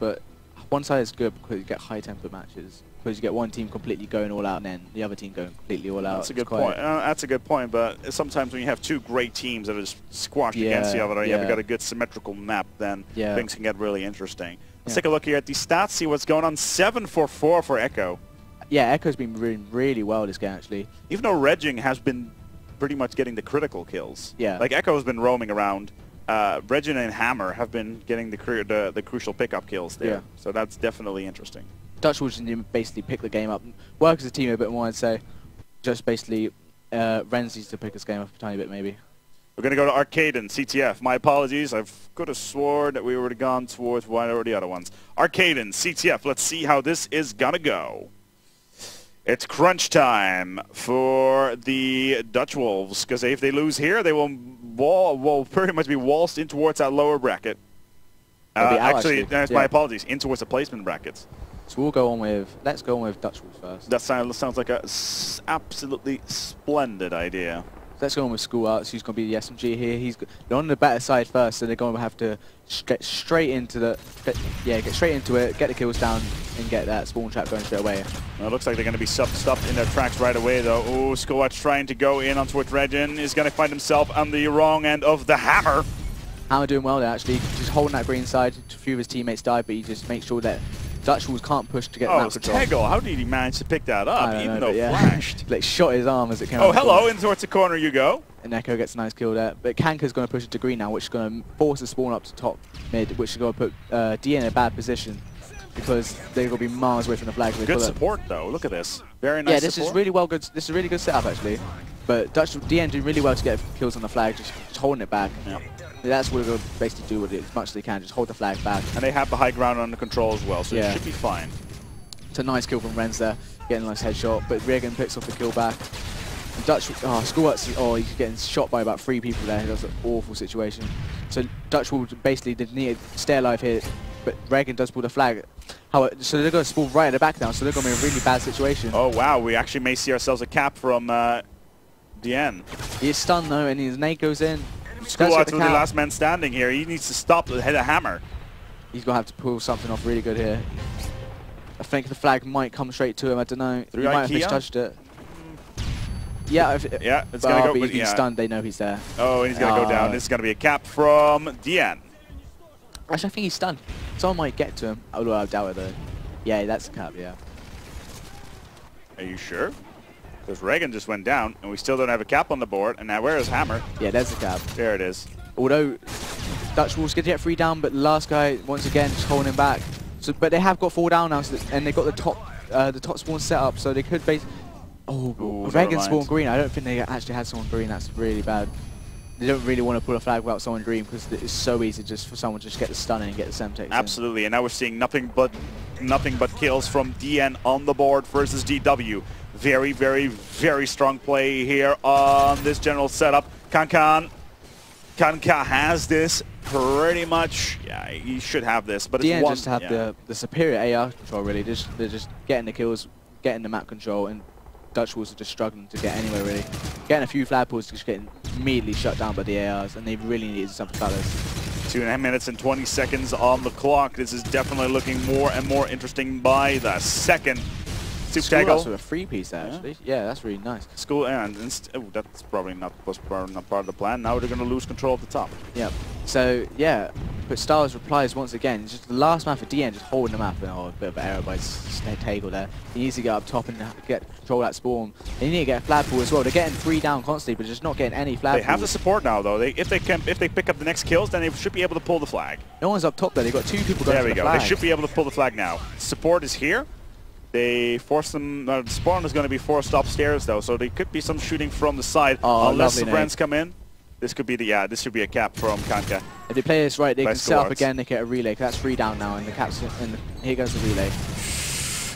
but one side is good because you get high tempo matches. Because you get one team completely going all out and then the other team going completely all out. That's a good point. Uh, that's a good point. But sometimes when you have two great teams that are just squashed against the Yeah, other, you have got a good symmetrical map, then Yeah. things can get really interesting. Let's Yeah. take a look here at the stats, see what's going on. 7 for 4 for Echo. Yeah, Echo's been doing really well this game actually. Even though Regging has been pretty much getting the critical kills. Yeah. Like Echo has been roaming around. Uh, Regging and Hammer have been getting the, cru- the the crucial pickup kills there. Yeah. So that's definitely interesting. Dutch will just need to basically pick the game up, work as a team a bit more, I'd say. Just basically, uh, Renz needs to pick this game up a tiny bit, maybe. We're going to go to Arcade and CTF. My apologies. I've could have sworn that we would have gone towards one or the other ones. Arcade and CTF. Let's see how this is going to go. It's crunch time for the Dutch Wolves because if they lose here, they will wall, will pretty much be waltzed in towards that lower bracket. Uh, be actually, actually. that's my apologies. In towards the placement brackets. So we'll go on with, let's go on with Dutch first. That sounds, sounds like an absolutely splendid idea. Let's go on with School Arts, who's going to be the SMG here. He's they're on the better side first, so they're going to have to get straight into the, get, yeah, get straight into it, get the kills down, and get that spawn trap going straight away. Well, it looks like they're going to be stopped in their tracks right away, though. Ooh, Skullwatch trying to go in on towards Regin is going to find himself on the wrong end of the hammer. Hammer doing well there, actually, just holding that green side. A few of his teammates died, but he just makes sure that Dutch Wolves can't push to get Oh, it's control. How did he manage to pick that up, even know, though yeah. flashed? like shot his arm as it came oh, hello, in towards the corner you go. And Echo gets a nice kill there. But Kanka's going to push it to green now, which is going to force the spawn up to top mid, which is going to put uh, D in a bad position because they're going to be miles away from the flag. with Good support, though. Look at this. Very nice yeah, this support. is really well good. This is a really good setup actually. But Dutch DN doing really well to get kills on the flag, just, just holding it back. Yeah. That's what they're going to basically do with it as much as they can, just hold the flag back. And they have the high ground under control as well, so it should be fine. It's a nice kill from Renz there, getting a nice headshot, but Reagan picks off the kill back. And Dutch, oh, Skullworks, oh, he's getting shot by about three people there. That's an awful situation. So Dutch will basically did need to stay alive here, but Reagan does pull the flag. How, so they're going to spawn right at the back now, so they're going to be in a really bad situation. Oh, wow. We actually may see ourselves a cap from uh, DN. He is stunned though, and his nade goes in. Does Skullwatch get the the last man standing here. He needs to stop the head of hammer. He's going to have to pull something off really good here. I think the flag might come straight to him. I don't know. Through he might have Ikea? misjudged it. Yeah, if, Yeah, it's going to go. but he's with- been yeah. stunned. They know he's there. Oh, and he's going to go down. Oh. This is going to be a cap from DN. Actually, I think he's stunned. Someone might get to him. Although I doubt it though. Yeah, that's a cap, yeah. Are you sure? Because Reagan just went down, and we still don't have a cap on the board. And now where is Hammer? Yeah, there's the cap. There it is. Although Dutch Wolves get to get three down, but the last guy once again just holding him back. So, but they have got four down now, so that, and they've got the top, uh, the top spawn set up, so they could base. Oh, Ooh, Reagan spawned green. I don't think they actually had someone green. That's really bad. They don't really want to pull a flag without someone green because it's so easy just for someone to just get the stun and get the Semtex. in. Absolutely, and now we're seeing nothing but nothing but kills from DN on the board versus DW. Very, very, very strong play here on this general setup. Kankan, Kanka has this pretty much. Yeah, he should have this, but it's one. just have yeah. the the superior AR control really. Just, they're just getting the kills, getting the map control, and Dutch Wolves are just struggling to get anywhere really. Getting a few flag pulls, just getting immediately shut down by the ARs, and they really needed something about this. Two and a half minutes and 20 seconds on the clock. This is definitely looking more and more interesting by the second. Soup School tackle. With a free piece there, Yeah. actually. Yeah, that's really nice. School and inst- oh, that's probably not was part not part of the plan. Now they're going to lose control of the top. Yeah. So yeah, but Styles replies once again. It's just the last man for DN just holding the map. And, oh, a bit of an error by S- there. He needs to get up top and get control that spawn. They need to get a flag pull as well. They're getting three down constantly, but just not getting any flag They have the support now, though. They if they can if they pick up the next kills, then they should be able to pull the flag. No one's up top there. They've got two people going There we the go. flag. They should be able to pull the flag now. Support is here. They force them. Uh, the spawn is going to be forced upstairs though, so there could be some shooting from the side Oh, unless the nade. come in. This could be the yeah. This should be a cap from Kanka. If they play this right, they By can set up again. They get a relay. that's three down now, and the caps. And the, here goes the relay.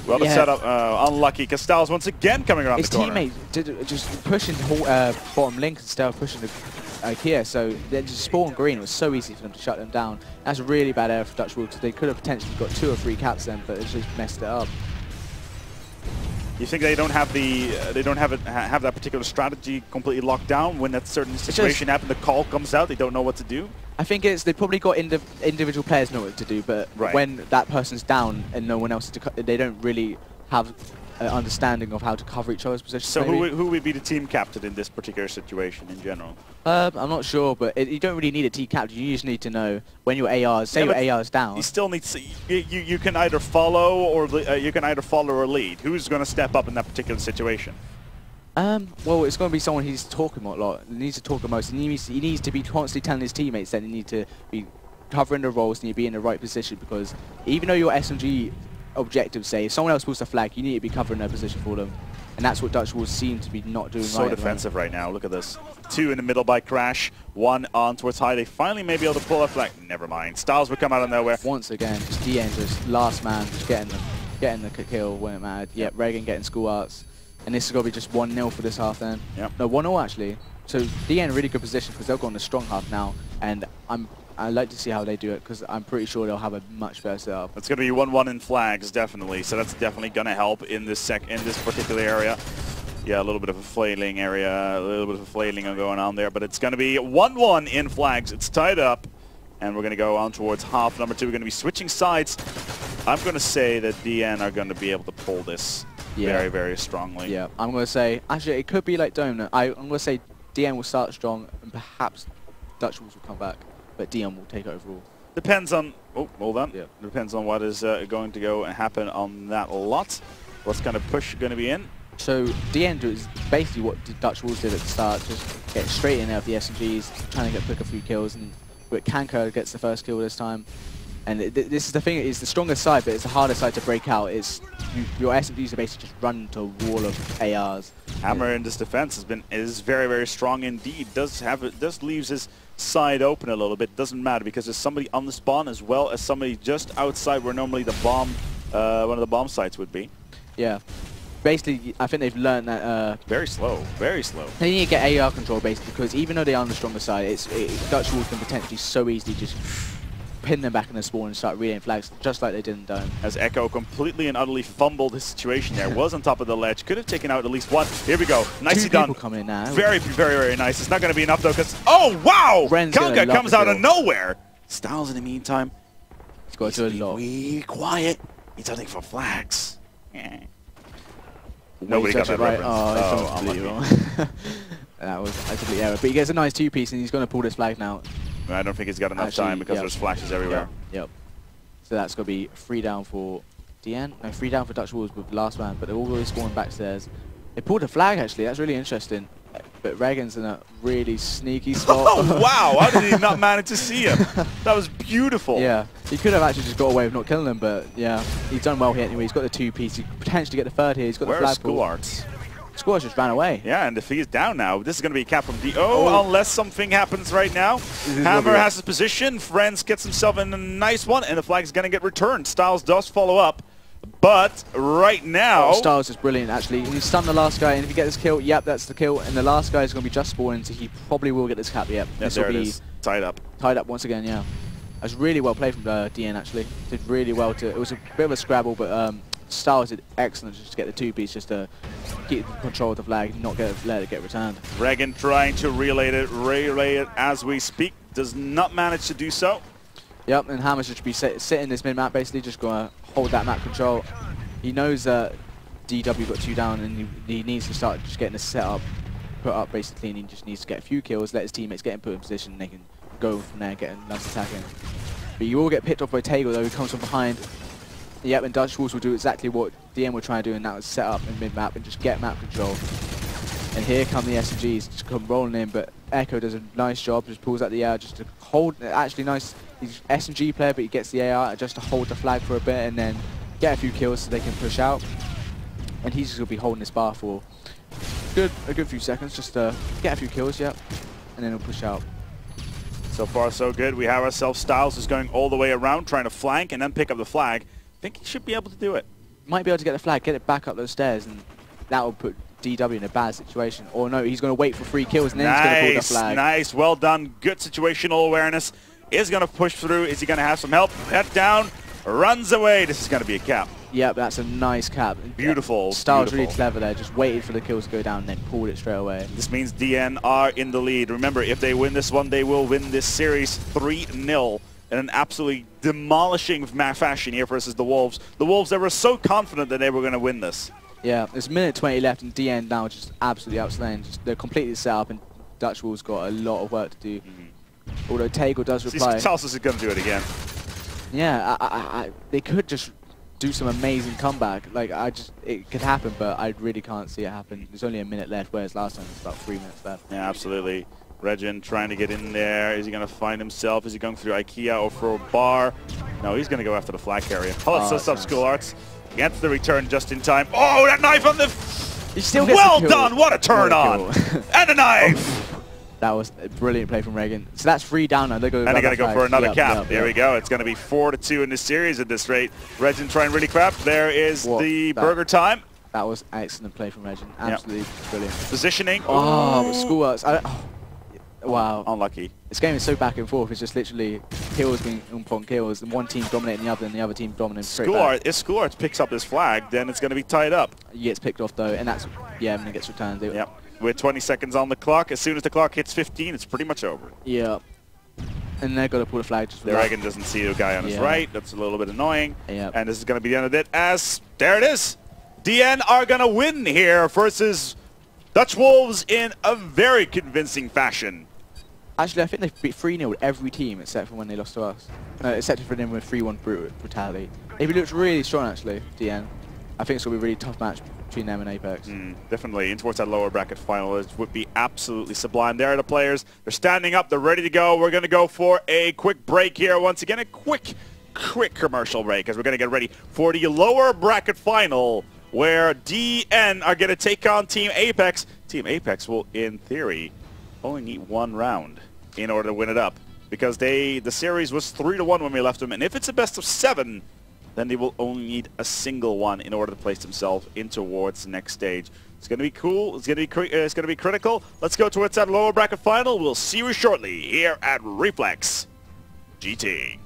Well, the Yeah. setup uh, unlucky. Castells once again coming around His the corner. teammate did just pushing whole, uh, bottom link instead of pushing the IKEA, so they just spawn green. It was so easy for them to shut them down. That's a really bad error for Dutch Wolves. They could have potentially got two or three caps then, but it's just messed it up. You think they don't have the uh, they don't have it have that particular strategy completely locked down when that certain situation happens? The call comes out, they don't know what to do. I think it's they've probably got indiv individual players know what to do, but Right. when that person's down and no one else to they don't really have an understanding of how to cover each other's positions. So who maybe. would, who would be the team captain in this particular situation in general? Um, I'm not sure, but it, you don't really need a team captain. You just need to know when your ARs, say Yeah, your AR's down. You still need to, you, you, you can either follow or uh, you can either follow or lead. Who's going to step up in that particular situation? Um, well, it's going to be someone who's talking a lot. Needs to talk the most. He needs, he needs to be constantly telling his teammates that they need to be covering the roles and you be in the right position because even though your SMG objectives say if someone else pulls the flag, you need to be covering their position for them. And that's what Dutch Wolves seem to be not doing So right. defensive right now. Look at this. Two in the middle by Crash. One on towards high. They finally may be able to pull a flag. Never mind. Styles would come out of nowhere. Once again, just DN, just last man, just getting the, getting the kill when it mattered. Yep, Reagan getting school arts. And this is going to be just 1-0 for this half then. Yep. No, 1-0 actually. So DN really good position because they'll go on the strong half now. And I'm, i like to see how they do it because I'm pretty sure they'll have a much better setup. It's going to be 1-1 in flags, definitely. So that's definitely going to help in this sec in this particular area. Yeah, a little bit of a flailing area, a little bit of a flailing going on there, but it's going to be 1-1 in flags. It's tied up, and we're going to go on towards half number two. We're going to be switching sides. I'm going to say that DN are going to be able to pull this Yeah. very, very strongly. Yeah, I'm going to say, actually it could be like Dome. I, I'm going to say DN will start strong and perhaps Dutch Wolves will come back. But DN will take overall. Depends on. Oh, hold on. Yeah. Depends on what is uh, going to go and happen on that lot. What's kind of push going to be in? So DN is basically what the Dutch Wolves did at the start, just get straight in there with the SMGs, trying to get quick a few kills, and but Kanko gets the first kill this time. And th th- this is the thing, it's the strongest side, but it's the hardest side to break out. It's you, your SMGs are basically just run into a wall of ARs. Hammer in this defense has been is very very strong indeed. Does have it does leaves his side open a little bit. Doesn't matter because there's somebody on the spawn as well as somebody just outside where normally the bomb uh, one of the bomb sites would be. Yeah. Basically, I think they've learned that uh, Very slow, very slow. they need to get AR control basically because even though they are on the stronger side, it's it, Dutch Wolves can potentially so easily just pin them back in the spawn and start relaying flags just like they did in Dome. As Echo completely and utterly fumbled his situation there. Was on top of the ledge. Could have taken out at least one. Here we go. Nicely done. people coming in now. Very, very, very nice. It's not going to be enough though, because oh wow, Renz comes out of nowhere. Styles in the meantime, He's got to do a lot. Be quiet. He's hunting for flags. Yeah. Nobody got that it right. Oh, Oh, oh completely unlucky. wrong. that was a complete error. But he gets a nice two-piece and he's going to pull this flag now. I don't think he's got enough Actually, time because yeah. there's flashes everywhere. Yep. So that's going to be three down for DN. No, three down for Dutch Wolves with the last man, but they're all really scoring backstairs. They pulled a flag actually. That's really interesting. But Reagan's in a really sneaky spot. Oh wow! How did he not manage to see him? That was beautiful. Yeah, he could have actually just got away with not killing him, but yeah, he's done well here anyway. He's got the two piece. He could potentially get the third here. He's got Where's the flag. Arts? Squash just ran away. Yeah, and if he's down now, this is going to be a cap from DO Oh. unless something happens right now. is gonna be Hammer has his position. Friends gets himself in a nice one, and the flag is going to get returned. Styles does follow up, but right now, Oh, Styles is brilliant, actually. He stunned the last guy, and if he gets this kill, yep, that's the kill. And the last guy is going to be just spawning, so he probably will get this cap, yep. yeah, this there will it be is, tied up. tied up once again, yeah. That's really well played from uh, DN, actually. Did really well to... It was a bit of a scrabble, but um, Styles did excellent just to get the two-piece, just to keep control of the flag, not get let it get returned. Reagan trying to relay it, relay it as we speak. Does not manage to do so. Yep, and Hammer should be sit, sitting this mid-map, basically just going to hold that map control. He knows that DW got two down, and he, he needs to start just getting the setup put up, basically, and he just needs to get a few kills, let his teammates get him put in position, and they can go from there, get a nice attack in. But you will get picked off by Tago, though, who comes from behind. Yep, and Dutch Wolves will do exactly what DM were trying to do, and that was set up in mid-map and just get map control. And here come the SMGs, just come rolling in, but Echo does a nice job, just pulls out the air, just to hold, actually nice, he's SMG player, but he gets the AR just to hold the flag for a bit, and then get a few kills so they can push out. And he's just going to be holding this bar for good a good few seconds, just to get a few kills, yep, and then he'll push out. So far, so good. We have ourselves Styles is going all the way around, trying to flank and then pick up the flag. I think he should be able to do it. Might be able to get the flag, get it back up those stairs, and that will put DW in a bad situation. Or no, he's going to wait for three kills, and then he's going to pull the flag. nice, well done. Good situational awareness. Is going to push through. Is he going to have some help? Head down. runs away. This is going to be a cap. Yep, that's a nice cap. Beautiful, Styles really clever there. Just waited for the kills to go down and then pulled it straight away. This means DN are in the lead. Remember, if they win this one, they will win this series 3-0 in an absolutely demolishing fashion here versus the Wolves. The Wolves, they were so confident that they were going to win this. Yeah, there's a minute 20 left and DN now just absolutely outstanding. Just, they're completely set up and Dutch Wolves got a lot of work to do. Mm-hmm. Although Tagle does reply. Celsius is going to do it again. Yeah, I, I, I, they could just do some amazing comeback. Like I just, it could happen, but I really can't see it happen. There's only a minute left, whereas last time it was about three minutes left. Yeah, absolutely. Regin trying to get in there. Is he going to find himself? Is he going through Ikea or for a bar? No, he's going to go after the flag carrier. Oh, Oh, let's that's up nice. School Arts. Gets the return just in time. Oh, that knife on the... He still gets well done. What a turn on. and a knife. that was a brilliant play from Reagan. So that's three down now. They're going And they got to go for another yep, cap. Yep, there yep. we go. It's going to be 4 to two in this series at this rate. Regin trying really crap. There is What the that- burger time. That was excellent play from Regan. Absolutely brilliant. Positioning. Ah, oh, but Ooh. school arts. I, oh, wow. Unlucky. This game is so back and forth. It's just literally kills being upon kills, and one team dominating the other, and the other team dominating straight School back. Art, if School Arts picks up this flag, then it's going to be tied up. He gets picked off though, and that's yeah, and it gets returned. They- Yep. With 20 seconds on the clock, as soon as the clock hits 15, it's pretty much over. Yeah. And they're gonna pull the flag just The. Reagan doesn't see the guy on his Yeah. right. That's a little bit annoying. Yep. And this is going to be the end of it as, there it is. DN are going to win here versus Dutch Wolves in a very convincing fashion. Actually, I think they've beat 3 0 every team except for when they lost to us. No, except for them with 3 1 brutality. They've looked really strong, actually, DN. I think it's going to be a really tough match between them and Apex. Mm, definitely in towards that lower bracket final it would be absolutely sublime. There are the players. They're standing up. They're ready to go. We're going to go for a quick break here. Once again, a quick, quick commercial break as we're going to get ready for the lower bracket final where DN are going to take on Team Apex. Team Apex will, in theory, only need one round in order to win it up because they the series was three to one when we left them, and if it's a best of seven, then they will only need a single one in order to place themselves in towards the next stage. It's going to be cool. It's going to be uh, it's going to be critical. Let's go towards that lower bracket final. We'll see you shortly here at Reflex GT.